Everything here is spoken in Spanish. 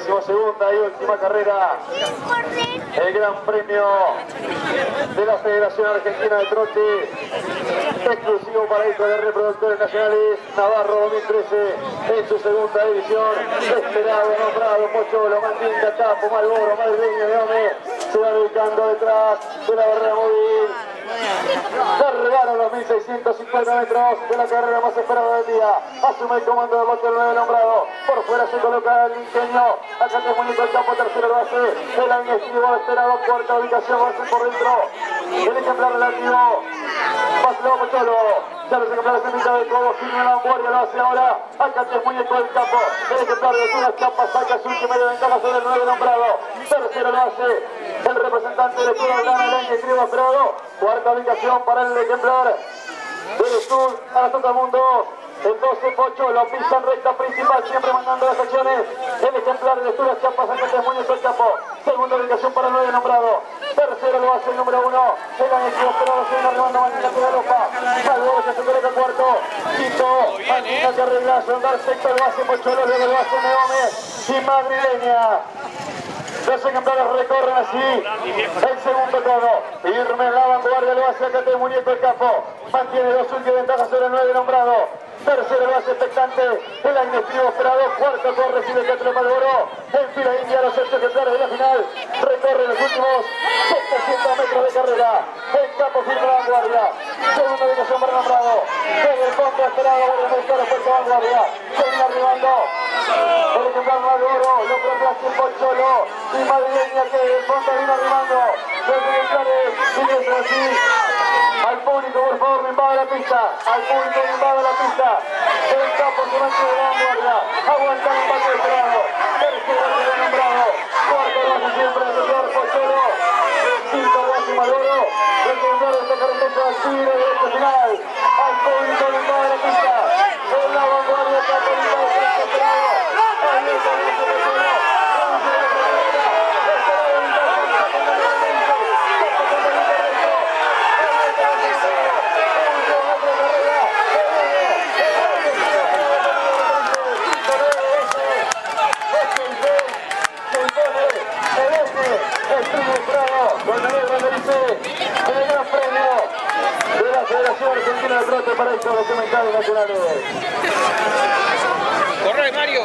Decimosegunda y última carrera. El Gran Premio de la Federación Argentina de Trote. Exclusivo para hijos de reproductores nacionales. Navarro 2013 en su segunda división. Esperado, nombrado, Pocholo, Mandinga, Tapo, Malboro, Madrileño, Leone. Se va ubicando detrás de la barrera móvil. Cargaron los 1650 metros de la carrera más esperada del día. Asume el comando del bloque el 9 nombrado. Por fuera se coloca el ingenio. Acá te muñeco el campo, tercero hace. El agresivo esperado, cuarta ubicación, ser por dentro. El ejemplar relativo. Paseo Pocholo. Ya los ejemplares en mitad de todo, firme la vanguardia, lo hace ahora. Acá te muñeco el campo. El ejemplar de unas chapas saca su última ventaja sobre el 9 nombrado. Tercero lo hace. El representante de Cuba gana el agresivo esperado. Cuarta ubicación para el ejemplar del sur a la Tota Mundo. El 12 Pocho lo pisan recta principal, siempre mandando las acciones. El ejemplar de Turas Chapas, ante el muñeco el campo. Segunda ubicación para el 9 nombrado. Tercero lo hace el número 1. El esperado se viene arribando Manila Pedaloja. Salvador que se coloca cuarto. Quinto, Manila que arregla su andar sexto lo hace Pocholo, luego lo hace Neome y Madrileña. Los ejemplares recorren así el segundo codo. Firme en la vanguardia lo hace Acate Muñeco el capo. Mantiene dos últimas ventajas sobre el 9 nombrado. Tercero lo hace expectante. El agresivo esperado. Cuarto corre recibe Teatro Malboro. En fila india los ejemplares de la final. Recorre los últimos 700 metros de carrera. El capo firme la vanguardia. Segunda ubicación para nombrado. Desde el fondo esperado. Vuelve a buscar la vanguardia. Lo propio. Y Madrileña que el fondo viene arribando. Siguen así. Al público, por favor, invada la pista. Al público, invada la pista. El campo se mantiene de vanguardia. Aguanta el empate esperado. Tercero se nombrado. Cuarto lo siempre el. Quinto lo hace Maloro. El de al de este final. Al público, me invada la pista. En la vanguardia, campo de empate esperado. Ahí está el Pocholo. El gran premio de la Federación Argentina de Trote para estos documentales nacionales. ¡Corre, Mario!